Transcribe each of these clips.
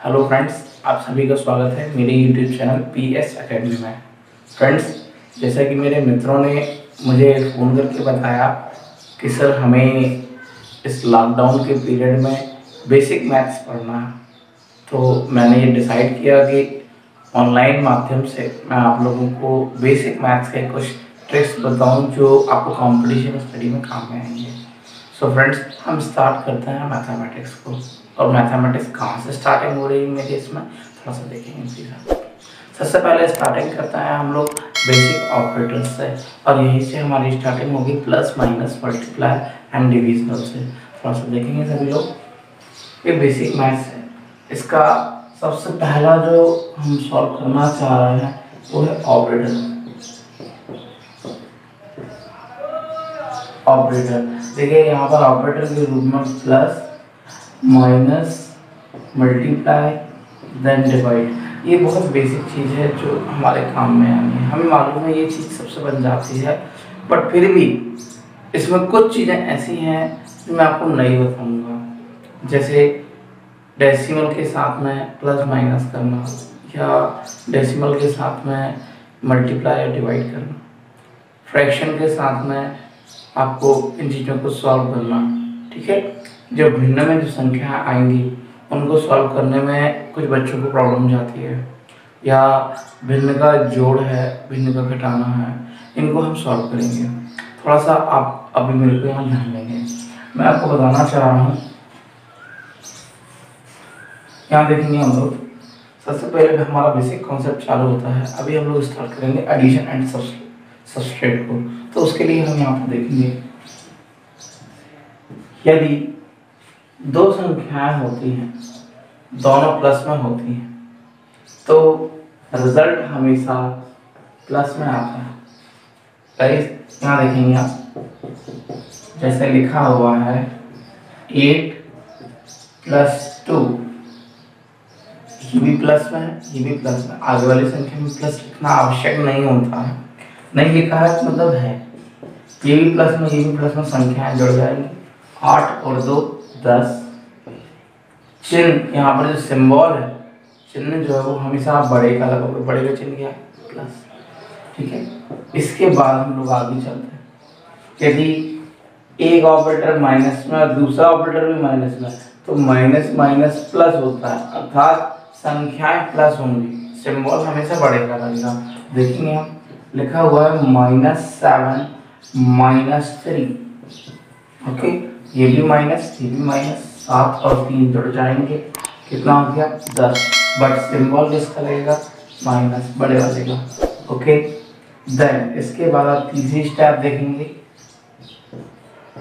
Hello friends आप सभी का स्वागत है मेरे YouTube channel P S academy में। फ्रेंड्स जैसा कि मेरे मित्रों ने मुझे फ़ोन करके बताया कि सर हमें इस लॉकडाउन के पीरियड में बेसिक मैथ्स पढ़ना है। तो मैंने ये डिसाइड किया कि ऑनलाइन माध्यम से मैं आप लोगों को बेसिक मैथ्स के कुछ ट्रिक्स बताऊँ जो आपको कंपटीशन स्टडी में काम में आएँगे। सो so फ्रेंड्स हम स्टार्ट करते हैं मैथमेटिक्स को। और मैथमेटिक्स कहाँ से स्टार्टिंग हो रही है मेरी इसमें? थोड़ा सा देखेंगे सीधा सबसे पहले स्टार्टिंग करते हैं हम लोग बेसिक ऑपरेटर्स से और यहीं से हमारी स्टार्टिंग होगी plus minus multiply and divisional से। थोड़ा सा देखेंगे सभी लोग। ये बेसिक मैथ्स है। इसका सबसे पहला जो हम सॉल्व करना चाह रहे हैं वो है ऑपरेटर ऑपरेटर देखिए यहाँ पर ऑपरेटर के रूप में plus minus multiply then divide ये बहुत बेसिक चीज़ है जो हमारे काम में आनी है। हमें मालूम है ये चीज़ सबसे बन जाती है। बट फिर भी इसमें कुछ चीज़ें ऐसी हैं जो मैं आपको नहीं बताऊँगा। जैसे डेसिमल के साथ में प्लस माइनस करना या डेसिमल के साथ में मल्टीप्लाई या डिवाइड करना। फ्रैक्शन के साथ में आपको इन चीज़ों को सॉल्व करना, ठीक है? जो भिन्न में जो संख्या आएँगी, उनको सॉल्व करने में कुछ बच्चों को प्रॉब्लम जाती है। या भिन्न का जोड़ है, भिन्न का घटाना है, इनको हम सॉल्व करेंगे। थोड़ा सा आप अभी मेरे को यहाँ ध्यान देंगे। मैं आपको बताना चाह रहा हूँ। यहाँ देखेंगे हम लोग। सबसे पहले हमारा बेसिक कॉन्सेप्ट चालू होता है। अभी हम लोग स्टार्ट करेंगे एडिशन एंड सब्सट्रेट को। तो उसके लिए हम यहाँ पर देखेंगे। यदि दो संख्याएँ होती हैं, दोनों प्लस में होती हैं। तो रिज़ल्ट हमेशा प्लस में आता है। गाइस यहाँ देखेंगे आप, जैसे लिखा हुआ है एट प्लस टू ये भी प्लस में है, ये भी प्लस में आगे वाली संख्या में प्लस लिखना आवश्यक नहीं होता है। नहीं लिखा है मतलब है। ये भी प्लस में, ये भी प्लस में संख्याएँ जुड़ जाएँगी। आठ और दो दस, चिन्ह, यहाँ पर जो सिंबल है, चिन्ह जो है वो हमेशा बड़े का लगाओगे बड़े का चिन्ह क्या प्लस ठीक है? इसके बाद हम लोग आगे चलते हैं। यदि एक ऑपरेटर माइनस में और दूसरा ऑपरेटर भी माइनस में तो माइनस माइनस प्लस होता है। अर्थात संख्याएँ प्लस होंगी। सिंबल हमेशा बड़े का लगेगा। देखेंगे हम, लिखा हुआ है minus seven minus three okay ये भी माइनस ये भी माइनस सात और तीन जुड़ जाएँगे. कितना हो गया? दस. बट सिंबल किसका लगेगा? माइनस बड़े वाले का. ओके देन इसके बाद आप तीसरी स्टेप देखेंगे.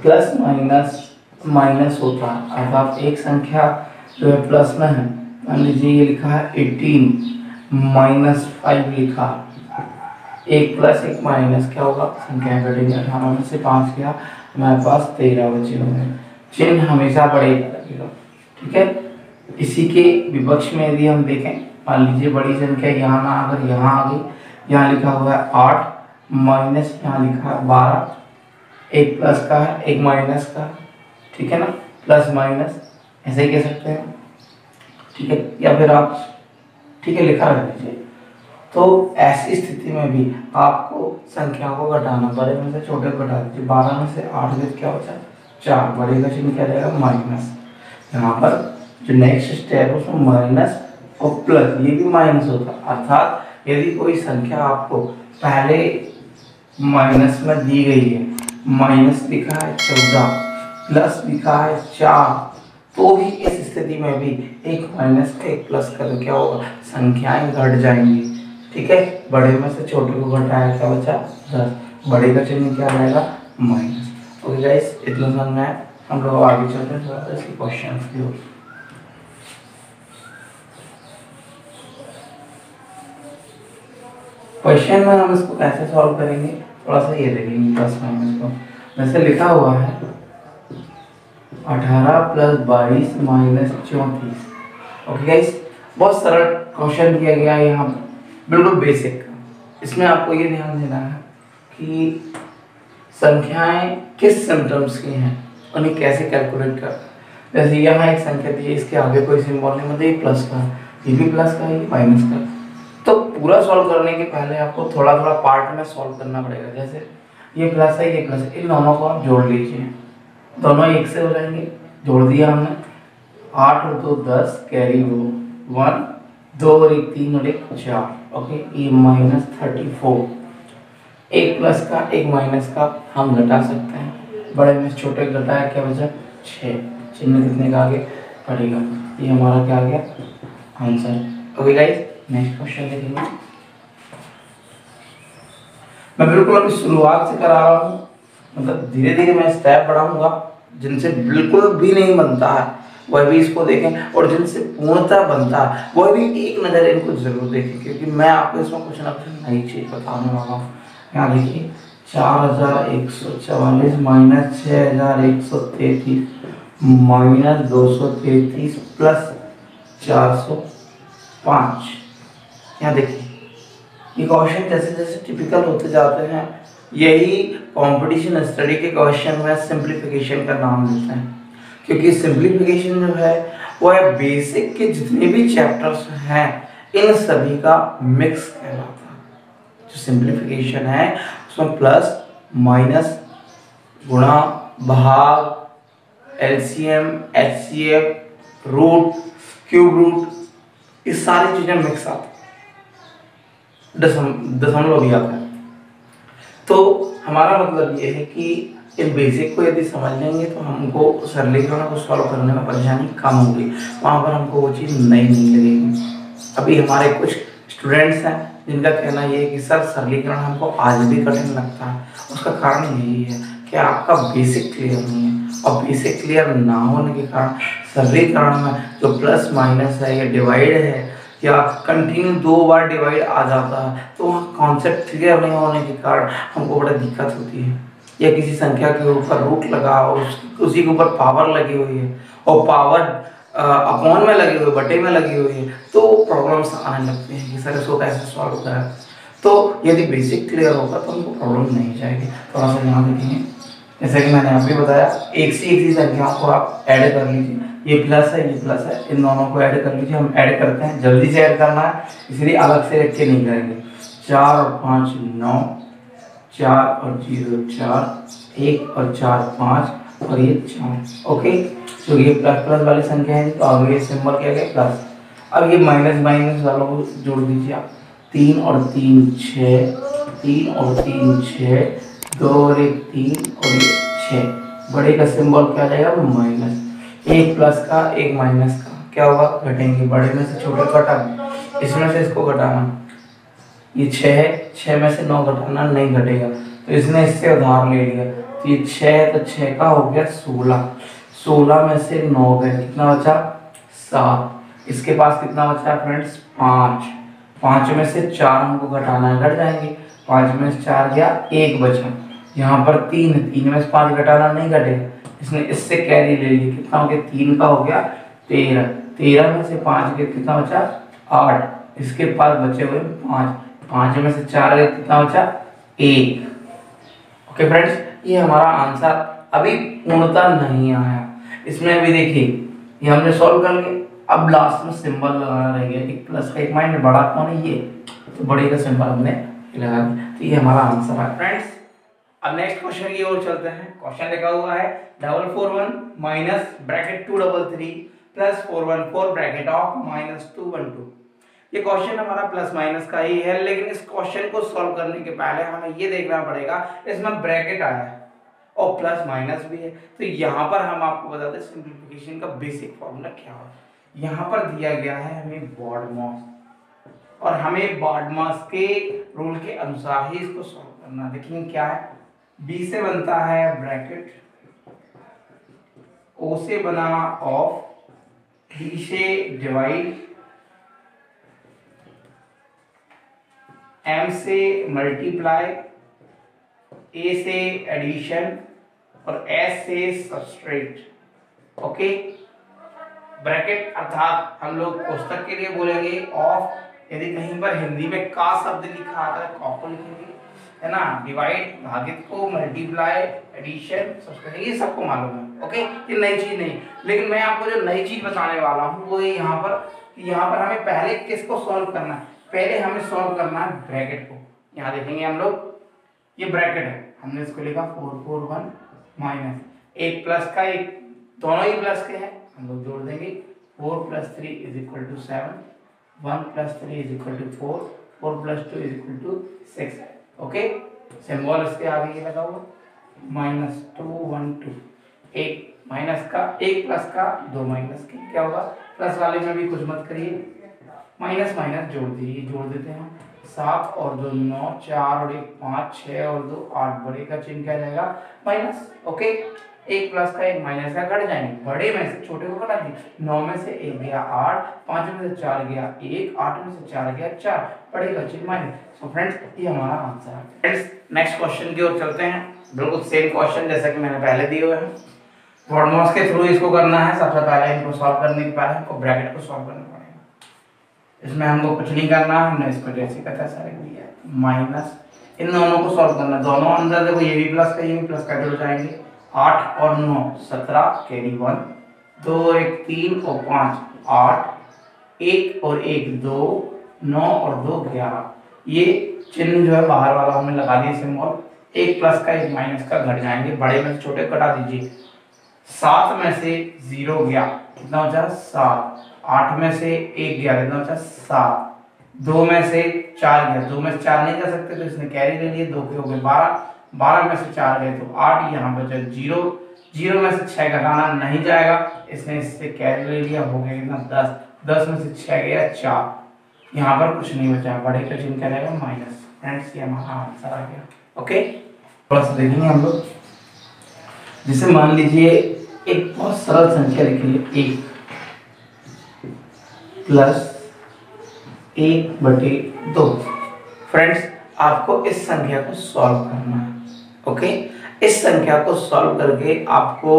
प्लस माइनस माइनस होता है. अर्थात एक संख्या जो है प्लस में है. मान लीजिए ये लिखा है एटीन माइनस फाइव लिखा. एक प्लस एक माइनस क्या होगा? संख्या घटेंगे अठारह में से पाँच किया हमारे पास तेरह बचे होंगे चिन्ह हमेशा बढ़ेगा ठीक है? इसी के विपक्ष में यदि हम देखें, मान लीजिए बड़ी संख्या यहाँ ना, अगर यहाँ आ गई, यहाँ लिखा हुआ है आठ, माइनस यहाँ लिखा है बारह, एक प्लस का है, एक माइनस का ठीक है ना? प्लस माइनस, ऐसे ही कह सकते हैं। ठीक है? या फिर आप, ठीक है, लिखा रख दीजिए। तो ऐसी स्थिति में भी आपको संख्या को घटाना बड़े में से छोटे को घटा दीजिए। बारह में से आठ में क्या है चार। बड़े का चिन्ह क्या जाएगा माइनस। यहाँ पर जो नेक्स्ट स्टेप है, उसमें माइनस और प्लस ये भी माइनस होता है। अर्थात यदि कोई संख्या आपको पहले माइनस में दी गई है, माइनस लिखा है चौदह प्लस लिखा है चार तो भी इस स्थिति में भी एक माइनस का एक प्लस कर क्या होगा? संख्याएँ घट जाएँगी। ठीक है? बड़े में से छोटे को घटाया क्या बचा? दस। बड़े का चिन्ह क्या रहेगा? माइनस ओके गाइस इतना समझना है हम लोग आगे चलते हैं, थोड़ा इसके क्वेश्चन की ओर क्वेश्चन में हम इसको कैसे सॉल्व करेंगे? थोड़ा सा ये देखेंगे प्लस माइनस को। वैसे लिखा हुआ है, अठारह प्लस बाईस माइनस चौंतीस। ओके गाइस बहुत सरल क्वेश्चन किया गया है यहाँ। पर बिल्कुल बेसिक इसमें आपको ये ध्यान देना है कि संख्याएँ किस सिम्टम्स की हैं, उन्हें कैसे कैलकुलेट कर जैसे यहाँ एक संख्या दी इसके आगे कोई सिंबल नहीं मतलब ये प्लस का ये भी प्लस का ये माइनस का तो पूरा सॉल्व करने के पहले आपको थोड़ा थोड़ा पार्ट में सॉल्व करना पड़ेगा। जैसे ये प्लस है, ये प्लस है, इन दोनों को आप जोड़ लीजिए। दोनों एक से हो जाएँगे, जोड़ दिया हमने। आठ और दो, दस कैरी वो वन दो और एक तीन और एक चार ओके ये माइनस थर्टी फोर एक प्लस का, एक माइनस का हम घटा सकते हैं। बड़े में छोटे घटाया क्या बचा? छः चिन्ह कितने का आगे पड़ेगा। ये हमारा क्या आ गया? Answer okay guys next question देखेंगे मैं बिल्कुल अभी शुरुआत से करा रहा हूँ। मतलब धीरे धीरे मैं स्टेप बढ़ाऊँगा, जिनसे बिल्कुल भी नहीं बनता है। वह भी इसको देखें और जिनसे पूर्णता बनता, वह भी एक नज़र इनको ज़रूर देखें, क्योंकि मैं आपको इसमें कुछ ना कुछ नई चीज़ बताने वाला हूँ। यहाँ देखिए, चार हज़ार एक सौ चवालीस माइनस छः हज़ार एक सौ तैतीस माइनस दो सौ तैतीस प्लस चार सौ पाँच। यहाँ देखिए, ये क्वेश्चन जैसे जैसे टिपिकल होते जाते हैं, यही कंपटीशन स्टडी के क्वेश्चन में सिंप्लीफिकेशन का नाम लेते हैं। क्योंकि सिंप्लीफिकेशन जो है, वो है बेसिक के जितने भी चैप्टर्स हैं, इन सभी का मिक्स कहलाता है। जो सिंप्लीफिकेशन है, उसमें प्लस माइनस गुणा, भाग L C M H C F root cube root ये सारी चीज़ें मिक्स आती दशम दशमलव भी आता है। तो हमारा मतलब ये है कि इन बेसिक को यदि समझ लेंगे तो हमको सरलीकरण को सॉल्व करने में परेशानी कम होगी। वहाँ पर हमको वो चीज़ नहीं लगेगी। अभी हमारे कुछ स्टूडेंट्स हैं, जिनका कहना ये है कि, सर सरलीकरण हमको आज भी कठिन लगता है। उसका कारण यही है कि आपका बेसिक क्लियर नहीं है। और बेसिक क्लियर ना होने के कारण सरलीकरण में जो प्लस माइनस है या डिवाइड है, या कंटिन्यू दो बार डिवाइड आ जाता है तो वहाँ कॉन्सेप्ट क्लियर नहीं होने के कारण हमको बड़ा दिक्कत होती है। या किसी संख्या के ऊपर रूट लगा और उसी के ऊपर पावर लगी हुई है, और पावर अपॉन में लगी हुई, बटे में लगी हुई है तो प्रॉब्लम्स आने लगते हैं कि सर इसको कैसे सॉल्व करें? तो यदि बेसिक क्लियर होगा तो हमको प्रॉब्लम नहीं जाएगी। थोड़ा सा ध्यान देखेंगे जैसे कि मैंने अभी बताया, एक से एक सी संख्याओं को आप ऐड कर लीजिए। ये प्लस है, ये प्लस है, इन दोनों को ऐड कर लीजिए, हम ऐड करते हैं। जल्दी से ऐड करना है, इसलिए अलग से रख के नहीं करेंगे। चार और पाँच, नौ चार और ज़ीरो चार, एक और चार पाँच और ये चार ओके तो ये प्लस प्लस वाली संख्या है तो आगे ये सिंबल क्या गया प्लस अब ये माइनस माइनस वालों को जोड़ दीजिए आप। तीन और तीन छः तीन और तीन छः दो और एक तीन और एक छः बड़े का सिंबल क्या जाएगा? वो माइनस एक प्लस का, एक माइनस का। क्या होगा? घटेंगे। बड़े में से छोटे घटा इसमें से इसको घटाना। ये छः है। छः में से नौ घटाना नहीं घटेगा। तो इसने इससे उधार ले लिया। तो ये छः तो छः का हो गया सोलह। सोलह में से नौ गए। कितना बचा? सात। इसके पास कितना बचा फ्रेंड्स? पाँच। पाँच में से चार हमको घटाना घट जाएँगे। पाँच में से चार गया, एक बचा। यहाँ पर तीन तीन में से पाँच घटाना नहीं घटेगा इसने इससे कैरी ले ली। कितना हो गया? तीन का हो गया तेरह। तेरह में से पाँच गया कितना बचा? आठ। इसके पास बचे हुए पाँच। पाँच में से चार कितना बचा? एक। ओके फ्रेंड्स ये हमारा आंसर अभी पूर्णता नहीं आया। इसमें अभी देखिए, ये हमने सॉल्व कर लिया अब लास्ट में सिंबल लगाना रह गया। एक प्लस का एक माइनस बड़ा कौन है ये? तो बड़े का सिंबल हमने लगा दिया। तो ये हमारा आंसर है फ्रेंड्स अब नेक्स्ट क्वेश्चन की ओर चलते हैं। क्वेश्चन लिखा हुआ है double four one minus bracket two double three plus four one four bracket of minus two one two ये क्वेश्चन हमारा प्लस माइनस का ही है, लेकिन इस क्वेश्चन को सॉल्व करने के पहले हमें ये देखना पड़ेगा, इसमें ब्रैकेट आया है और प्लस माइनस भी है। तो यहाँ पर हम आपको बता दें सिंप्लीफिकेशन का बेसिक फॉर्मूला क्या है? यहाँ पर दिया गया है हमें बॉड मॉस और हमें बॉड मॉस के रूल के अनुसार ही इसको सॉल्व करना देखिए क्या है? बी से बनता है ब्रैकेट ओ से बना ऑफ़ डी से डिवाइड एम से मल्टीप्लाई ए से एडिशन और एस से सबस्ट्रेट ओके ब्रैकेट अर्थात हम लोग पुस्तक के लिए बोलेंगे ऑफ़ यदि कहीं पर हिंदी में का शब्द लिखा आता है, कॉ को लिखेंगे, है ना? डिवाइड भागित को मल्टीप्लाई एडिशन सब्सट्रैक्शन ये सबको मालूम है ओके ये नई चीज़ नहीं। लेकिन मैं आपको जो नई चीज़ बताने वाला हूँ, वो यहाँ पर यहाँ पर हमें पहले किसको सॉल्व करना है? पहले हमें सॉल्व करना है ब्रैकेट को। यहाँ देखेंगे हम लोग, ये ब्रैकेट है। हमने इसको लिखा फोर फोर वन माइनस एक प्लस का एक, दोनों ही प्लस के हैं। हम लोग जोड़ देंगे। Four plus three is equal to seven one plus three is equal to four four plus two is equal to six okay symbol इसके आगे ये लगा हुआ माइनस टू वन टू एक माइनस का, एक प्लस का, दो माइनस के। क्या होगा? प्लस वाले में भी कुछ मत करिए। माइनस माइनस जोड़ दीजिए जोड़ देते हैं सात और दो नौ, चार और एक पाँच छः और दो आठ, बड़े का चिन्ह क्या जाएगा। Minus, okay? एक प्लस का एक माइनस का कट जाएँगे। बड़े में से, छोटे को कटा दी नौ में से एक गया आठ, पाँच में से चार गया एक, आठ में से चार गया चार। बड़े का चिन्ह माइनस। सो फ्रेंड्स ये हमारा आंसर है। फ्रेंड्स नेक्स्ट क्वेश्चन की ओर चलते हैं। बिल्कुल सेम क्वेश्चन जैसा कि मैंने पहले दिए हुए हैं। वर्डमॉस के थ्रू इसको करना है। सबसे पहले इनको सॉल्व करने के पहले ब्रैकेट को सॉल्व करना पड़ेगा। इसमें हमको कुछ नहीं करना, हमने इसको जैसे कहता है सारे दिया माइनस, इन दोनों को सॉल्व करना। दोनों अंदर देखो, ये भी प्लस का ये भी प्लस का जुड़ जाएँगे। आठ और नौ, सत्रह कैरी वन दो एक तीन और पाँच, आठ। एक और एक, दो। नौ और दो, ग्यारह। ये चिन्ह जो है, बाहर वाला हमें लगा दिए सिंबल एक प्लस का, एक माइनस का घट जाएँगे। बड़े में छोटे कटा दीजिए। सात में से ज़ीरो गया। कितना हो जाए सात। आठ में से एक गया कितना हो जाए सात। दो में से चार गया दो में से चार नहीं कर सकते तो इसने कैरी ले लिए, दो के हो गए बारह। बारह में से चार गए तो आठ यहाँ बचा ज़ीरो ज़ीरो में से छह घटाना नहीं जाएगा। इसने इससे कैरी ले लिया, हो गया कितना? दस। दस में से छह गया, चार। यहाँ पर कुछ नहीं बचा, बड़े का चिन्ह क्या रहेगा माइनस फ्रेंड्स ये हमारा आंसर आ गया। ओके थोड़ा सा देखेंगे हम लोग। जिसे मान लीजिए, एक बहुत सरल संख्या लिखिए एक। प्लस एक बटे दो। फ्रेंड्स, आपको इस संख्या को सॉल्व करना है ओके इस संख्या को सॉल्व करके आपको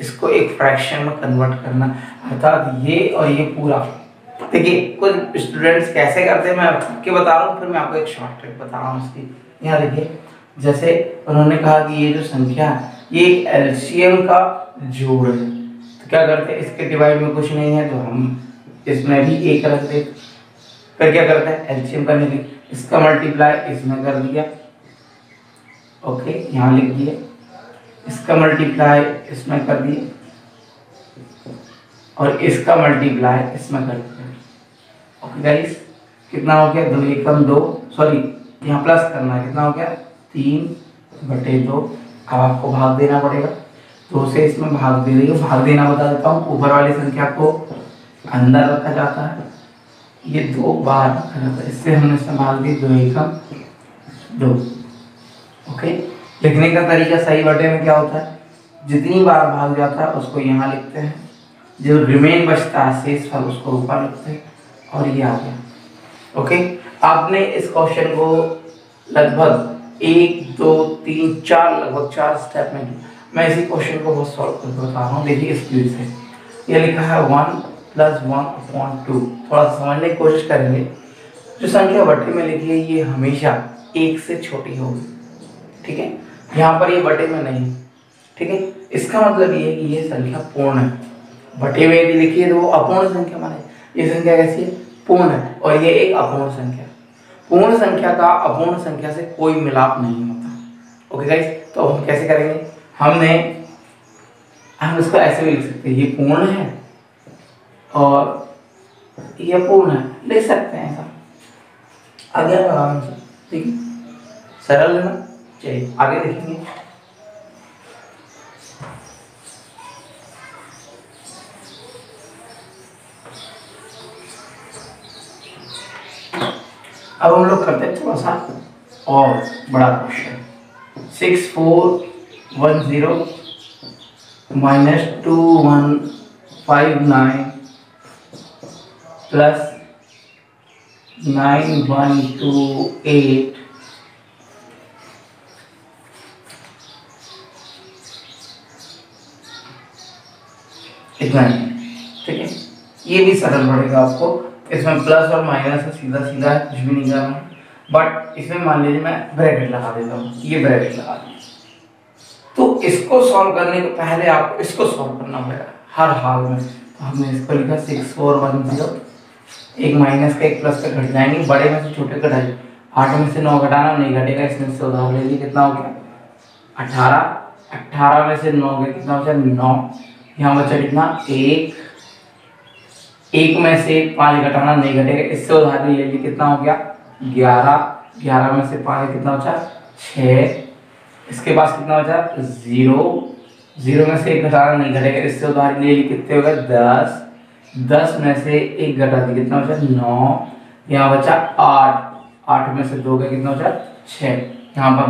इसको एक फ्रैक्शन में कन्वर्ट करना अर्थात ये और ये पूरा। देखिए, कुछ स्टूडेंट्स कैसे करते हैं, मैं आपके बता रहा हूँ, फिर मैं आपको एक शॉर्ट ट्रिक बता रहा हूँ इसकी। यहाँ देखिए, जैसे उन्होंने कहा कि ये जो संख्या है, ये एलसीएम का जोड़ है। तो क्या करते हैं, इसके डिवाइड में कुछ नहीं है तो हम इसमें भी एक रख दे फिर क्या करते हैं? एलसीएम करने के इसका मल्टीप्लाई इसमें कर दिया। ओके यहाँ लिख दिए इसका मल्टीप्लाई इसमें कर दिए और इसका मल्टीप्लाई इसमें कर दिया। ओके गाइस कितना हो गया? दो एकम दो। सॉरी यहाँ प्लस करना है। कितना हो गया? तीन बटे दो। अब आपको भाग देना पड़ेगा। दो से इसमें भाग दे देंगे भाग देना बता देता हूँ। ऊपर वाली संख्या को अंदर रखा जाता है। ये दो बार रखा जाता है। इससे हमने संभाल दी दो एकम दो। ओके? लिखने का तरीका सही बटे में क्या होता है? जितनी बार भाग जाता है, उसको यहाँ लिखते हैं। जो रिमेन बचता है, शेष फल उसको ऊपर लिखते हैं। और ये आ गया। ओके? आपने इस क्वेश्चन को लगभग एक, दो, तीन, चार, लगभग चार स्टेप में मैं इसी क्वेश्चन को बहुत सॉल्व करके बता रहा हूँ। देखिए स्पीड से ये लिखा है one plus one appoint two थोड़ा समझने की कोशिश करेंगे। जो संख्या बटे में लिखी है, ये हमेशा एक से छोटी होगी। ठीक है? यहाँ पर ये बटे में नहीं। ठीक है? इसका मतलब ये है कि ये संख्या पूर्ण है। बटे में यदि लिखिए तो वो अपूर्ण संख्या माने। ये संख्या कैसी है? पूर्ण है। और ये एक अपूर्ण संख्या पूर्ण संख्या का अपूर्ण संख्या से कोई मिलाप नहीं होता। ओके गाइस तो हम कैसे करेंगे? हमने, हम इसको ऐसे भी लिख सकते हैं। ये पूर्ण है और ये पूर्ण है, लिख सकते हैं ऐसा आगे आराम से, ठीक है? सरल ना? चलिए, आगे देखेंगे। अब हम लोग करते हैं थोड़ा सा और बड़ा question six four one zero minus two one five nine plus nine one two eight इतना ही। ठीक है? ये भी सरल पड़ेगा आपको। इसमें प्लस और माइनस सीधा सीधा, कुछ भी नहीं करना बट इसमें मान लीजिए मैं ब्रैकेट लगा देता हूँ। ये ब्रैकेट लगा दिया। तो इसको सॉल्व करने के पहले आपको इसको सॉल्व करना पड़ेगा। हर हाल में। तो हमने इसको लिखा सिक्स फोर वन ज़ीरो एक माइनस का एक प्लस का घट जाएँगे, बड़े में से छोटे घटाइए आठ में से नौ घटाना, नहीं घटेगा, इसमें से उधार ले लीजिए कितना हो गया? अठारह। अठारह में से नौ गया कितना बचा नौ। यहाँ बचा कितना? एक। एक में से पाँच घटाना, नहीं घटेगा, इससे उधार ले लीजिए कितना हो गया? ग्यारह। ग्यारह में से पाँच कितना बचा छ। इसके पास कितना बचा ज़ीरो। ज़ीरो में से एक घटाना, नहीं घटेगा, इससे उधार ले ली, कितने हो गए? दस। दस में से एक घटा दी कितना बचा नौ। यहाँ बचा आठ। आठ में से दो का कितना बचा छ। यहाँ पर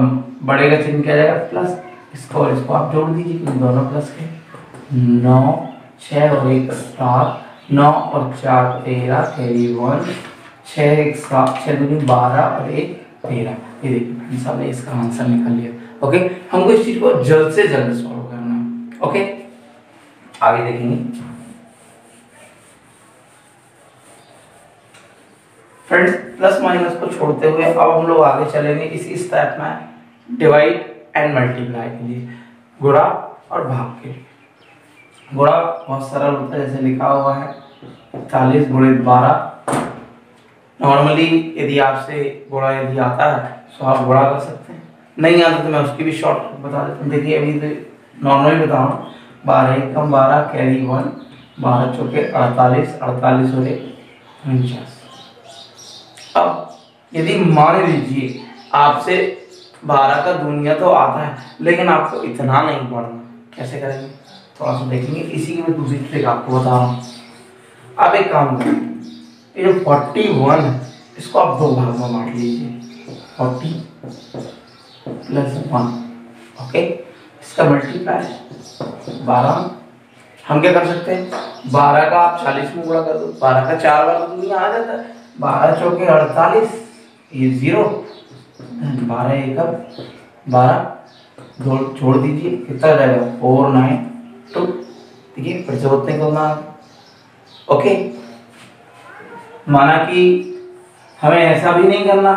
बड़े का चिन्ह क्या जाएगा? प्लस। इसको और इसको आप जोड़ दीजिए क्योंकि दोनों प्लस के। नौ, छ और एक सात। नौ और चार तेरह कैरी वन। छः एक सात, छः दूनी बारह और एक तेरह। ये देखिए हमने इसका आंसर निकाल लिया। ओके हमको इस चीज़ को जल्द से जल्द सॉल्व करना ओके आगे देखेंगे। फ्रेंड्स प्लस माइनस को छोड़ते हुए अब हम लोग आगे चलेंगे इसी स्टेप में डिवाइड एंड मल्टीप्लाई के लिए। गुणा और भाग के गुणा बहुत सरल होता है, जैसे लिखा हुआ है, चालीस गुणित बारह। नॉर्मली यदि आपसे गुणा यदि आता है तो आप गुणा कर सकते हैं। नहीं आता तो मैं उसकी भी शॉर्ट बता देता हूँ। देखिए, अभी तो नॉर्मली बताऊँ, बारह एक कम बारह कैरी वन बारह चौके अड़तालीस अड़तालीस और उनचास। अब यदि मान लीजिए आपसे बारह का दुनिया तो आता है, लेकिन आपको इतना नहीं पढ़ना। कैसे करेंगे? थोड़ा सा देखेंगे, इसी की मैं दूसरी ट्रिक आपको बता रहा हूँ अब एक काम करें, ये जो फोर्टी वन है, इसको आप दो भाग में बांट लीजिए। फोर्टी प्लस वन ओके इसका मल्टीप्लाई बारह। हम क्या कर सकते हैं? बारह का आप चालीस में गुणा कर दो, बारह का चार बार तो दुनिया आ जाता है। बारह चौके अड़तालीस, ये ज़ीरो बारह एक बारह छोड़ दीजिए, कितना जाएगा फोर नाइन टू देखिए, फिर से उतने को ओके माना कि हमें ऐसा भी नहीं करना,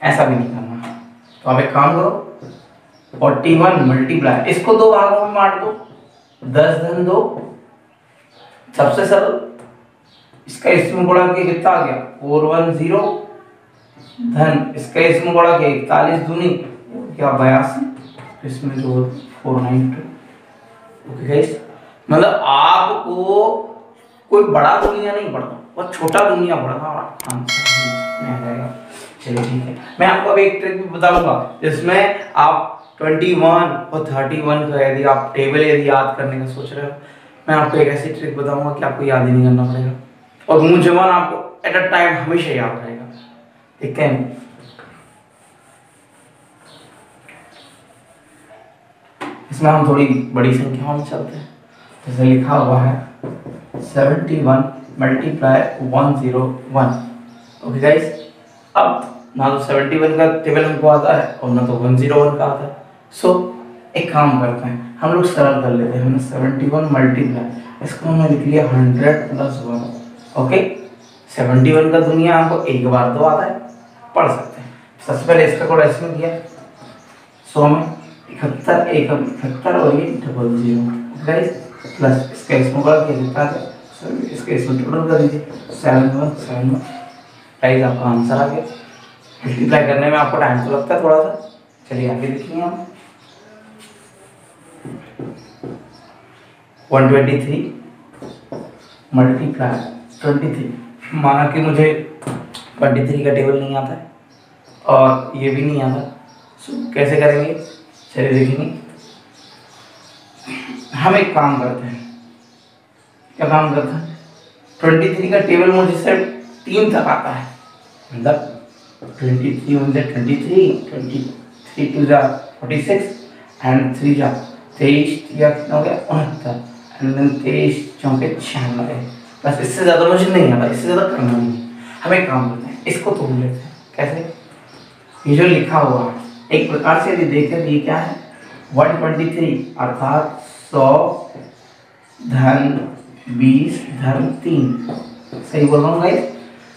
ऐसा भी नहीं करना। तो आप एक काम करो फोर्टी वन मल्टीप्लाई इसको दो भागों में बांट दो, दस धन दो, सबसे सरल इसका इसमें गुणा के कितना आ गया? Four one zero. धन, इसका इसमें गुणा के इकतालीस दूनी। क्या बयासी? इसमें जो फोर नाइन टू। मतलब आपको कोई बड़ा दुनिया नहीं पढ़ना और छोटा दुनिया पढ़ना और चलिए ठीक है। मैं आपको अभी एक ट्रिक भी बताऊँगा। जिसमें आप 21 और 31 का यदि आप टेबल यदि याद करने का सोच रहे हो, मैं आपको एक ऐसी ट्रिक बताऊँगा कि आपको याद ही नहीं करना पड़ेगा। और मुँह जवान आपको एट अ टाइम हमेशा याद रहेगा। ठीक है? इसमें हम थोड़ी बड़ी संख्याओं में चलते हैं। जैसे लिखा हुआ है seventy one multiply one zero one okay guys अब ना तो सेवेंटी वन का टेबल हमको आता है और ना तो वन ज़ीरो वन का आता है। सो so, एक काम करते हैं हम लोग सरल कर लेते हैं। हमने सेवेंटी वन मल्टीप्लाई इसको हमने लिख लिया hundred plus one okay seventy one का दुनिया आपको एक बार तो आता है, पढ़ सकते हैं। सबसे पहले इसका कोड ऐसे किया। सौ में इकहत्तर, एक इकहत्तर और ये डबल ज़ीरो प्लस इसका इसमें कर के लिखा है। इसके इसमें टोटल कर दीजिए। Seven one seven one guys आपका आंसर आ गया। मल्टीप्लाई करने में आपको टाइम तो लगता है थोड़ा सा। चलिए आगे देखिए हम। One twenty three multiply twenty three माना कि मुझे ट्वेंटी थ्री का टेबल नहीं आता है और ये भी नहीं आता। सो कैसे करेंगे? चलिए देखेंगे। हम एक काम करते हैं। क्या काम करते हैं? ट्वेंटी थ्री का टेबल मुझे सिर्फ़ तीन तक आता है। मतलब ट्वेंटी थ्री वन जा twenty three twenty three two जा फोर्टी सिक्स एंड थ्री जा तेईस या कितना हो गया? उनहत्तर। एंड देन तेईस चौंके छियानवे। बस इससे ज़्यादा मुझे नहीं आता इससे ज़्यादा करना नहीं हम एक काम करते हैं, इसको तोड़ लेते हैं। कैसे? ये जो लिखा हुआ है, एक प्रकार से यदि देखें तो ये क्या है? वन ट्वेंटी थ्री अर्थात सौ धन बीस धन तीन। सही बोल रहा हूँ भाई?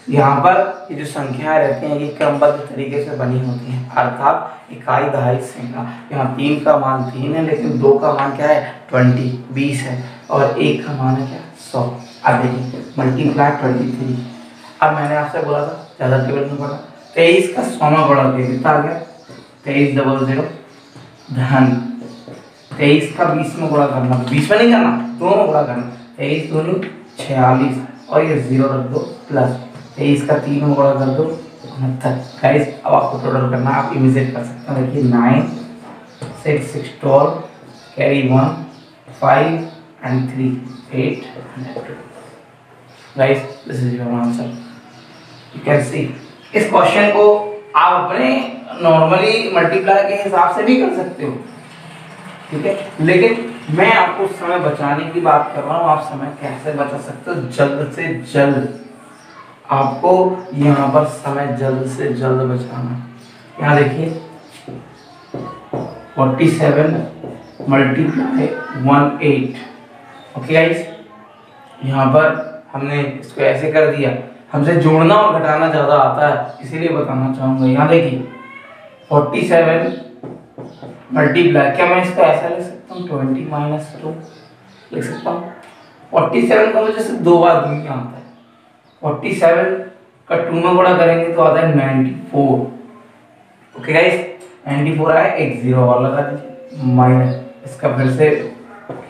यहाँ पर ये जो संख्या रहती हैं, ये क्रमबद्ध तरीके से बनी होती हैं। अर्थात इकाई दहाई संख्या। यहाँ तीन का मान तीन है, लेकिन दो का मान क्या है? ट्वेंटी बीस है। और एक का मान है क्या? सौ। अब देखिए मल्टीप्लाई ट्वेंटी थ्री अब मैंने आपसे बोला था, ज़्यादा टेबल नहीं पढ़ा तेईस का सोना बड़ा दिया कितना आ गया। तेईस डबल ज़ीरो धन। तेईस का बीस में गुणा करना, बीस में नहीं करना दोनों में गुणा करना। तेईस दोनों छियालीस, और ये ज़ीरो रख दो प्लस तेईस का तीन में गुणा कर दो, उनहत्तर। गाइस अब आपको टोटल करना, आप इमिजिएट कर सकते हैं। देखिए nine six six twelve carry one five and three eight hundred guys this is your answer you can see इस क्वेश्चन को आप अपने नॉर्मली मल्टीप्लाई के हिसाब से भी कर सकते हो। ठीक है? लेकिन मैं आपको समय बचाने की बात कर रहा हूँ। आप समय कैसे बचा सकते हो? जल्द से जल्द। आपको यहाँ पर समय जल्द से जल्द बचाना। यहाँ देखिए। Forty seven multiply one eight okay guys यहाँ पर हमने इसको ऐसे कर दिया। हमसे जोड़ना और घटाना ज़्यादा आता है, इसीलिए बताना चाहूँगा। यहाँ देखिए फोर्टी सेवन मल्टीप्लाई क्या मैं इसको ऐसा लिख सकता हूँ? ट्वेंटी माइनस टू लिख सकता हूँ? फोर्टी सेवन का मुझे सिर्फ़ दो बार दुनिया आता है। फोर्टी सेवन का टू में गुणा करेंगे तो आता है ninety four okay guys ninety four आया, एक ज़ीरो और लगा दीजिए। माइनस इसका फिर से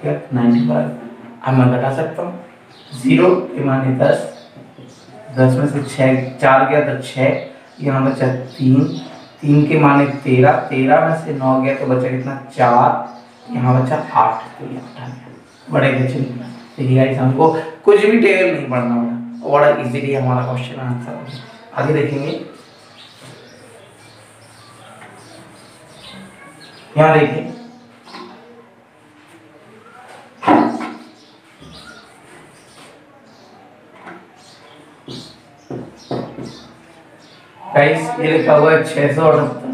नाइन्टी फोर अब मैं घटा सकता हूँ। ज़ीरो के माने दस। दस में से छः चार गया तो छः यहाँ बचा तीन। तीन के माने तेरह तेरह में से नौ गया तो बचा कितना चार, यहाँ बचा आठ तो ये बड़े बचे देखिए गाइस हमको कुछ भी टेबल नहीं पढ़ना होगा। बड़ा इजीली हमारा क्वेश्चन आंसर आगे देखेंगे। यहाँ देखिए गाइस ये लिखा हुआ है, छह सौ अठहत्तर।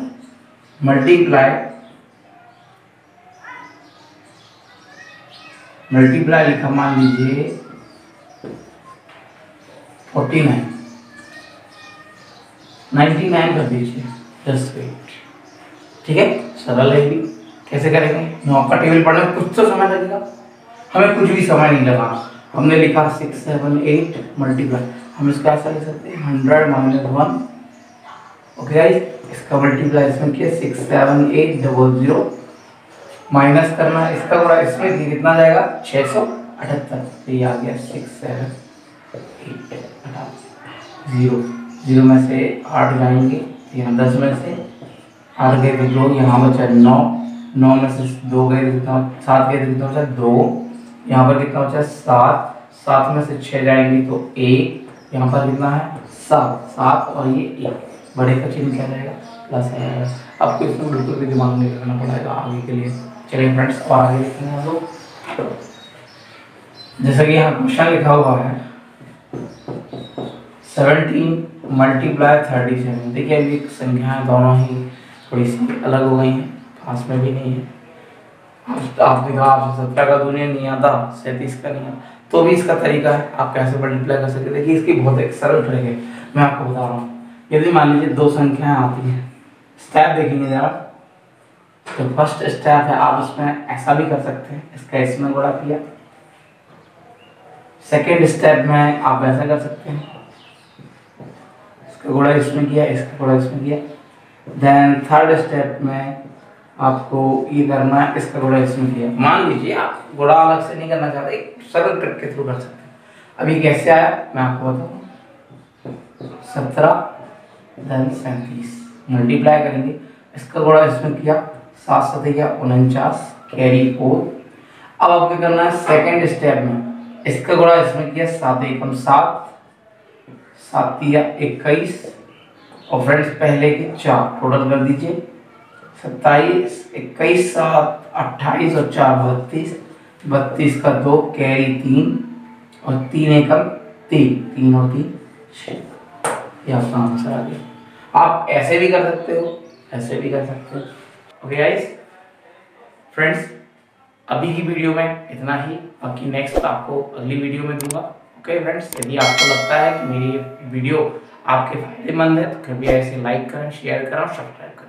मल्टीप्लाई मल्टीप्लाई लिखा, मान लीजिए फोर्टी नाइन नाइन्टी नाइन कर दीजिए जस्ट वेट ठीक है? सरल है भी। कैसे करेंगे? नौ का टेबल पढ़ने में कुछ तो समय लगेगा हमें कुछ भी समय नहीं लगा। हमने लिखा सिक्स सेवन एट मल्टीप्लाई हम इसका ऐसा लिख सकते हैं hundred minus one okay guys इसका मल्टीप्लाई इसमें किया six seven eight double zero minus करना, इसका बड़ा इसमें कितना जाएगा? छः सौ अठहत्तर. तो ये आ गया six seven eight zero zero में से आठ जाएँगे यहाँ दस में से आठ गए तो दो, यहाँ बचा नौ. नौ में से दो गए तो कितना सात गए तो कितना बचा? दो. यहाँ पर कितना बचा? सात. सात में से छः जाएँगे तो एक. यहाँ पर कितना है? सात. सात और ये एक. बड़े का चिन्ह क्या रहेगा प्लस आएगा आपको इसमें बिल्कुल भी दिमाग नहीं लगाना पड़ेगा आगे के लिए। चलिए फ्रेंड्स और आगे लिखेंगे हम लोग। जैसा कि यहाँ क्वेश्चन लिखा हुआ है सेवनटीन मल्टीप्लाई थर्टी सेवन देखिए, अभी संख्याएँ दोनों ही थोड़ी सी अलग हो गई हैं, पास में भी नहीं है। आपने कहा आप सत्तर का दुनिया नहीं आता, सैंतीस का नहीं आता। तो भी इसका तरीका है, आप कैसे मल्टीप्लाई कर सकते देखिए, इसकी बहुत एक सरल ट्रिक है, मैं आपको बता रहा हूँ। यदि मान लीजिए दो संख्याएँ आती हैं स्टेप देखेंगे जरा। तो फ़र्स्ट स्टेप है, आप इसमें ऐसा भी कर सकते हैं, इसका इसमें गुणा किया। सेकेंड स्टेप में आप ऐसा कर सकते हैं। इसका गुणा इसमें किया, इसका गुणा इसमें किया। देन थर्ड स्टेप में आपको ये करना है, इसका गुणा इसमें किया। मान लीजिए आप गुणा अलग से नहीं करना चाहते, एक सरल ट्रिक के थ्रू कर सकते हैं। अभी कैसे आया, मैं आपको बताऊँ। सत्रह। धन सैंतीस मल्टीप्लाई करेंगे। इसका गुणा इसमें किया सात सत गया उनचास कैरी फोर अब आपको करना है? सेकेंड स्टेप में। इसका गुणा इसमें किया सात एकम सात। सात दिया इक्कीस। और फ्रेंड्स पहले के चार। टोटल कर दीजिए। सत्ताईस, इक्कीस, सात, अट्ठाईस और चार, बत्तीस। बत्तीस का दो कैरी तीन। और तीन एकम तीन। तीन और तीन छः ये आपका आंसर आ गया। आप ऐसे भी कर सकते हो, ऐसे भी कर सकते हो। ओके गाइस फ्रेंड्स अभी की वीडियो में इतना ही। बाकी नेक्स्ट आपको अगली वीडियो में दूँगा। ओके फ्रेंड्स यदि आपको लगता है कि मेरी वीडियो आपके फ़ायदेमंद है तो कृपया इसे लाइक करें शेयर करें और सब्सक्राइब करें।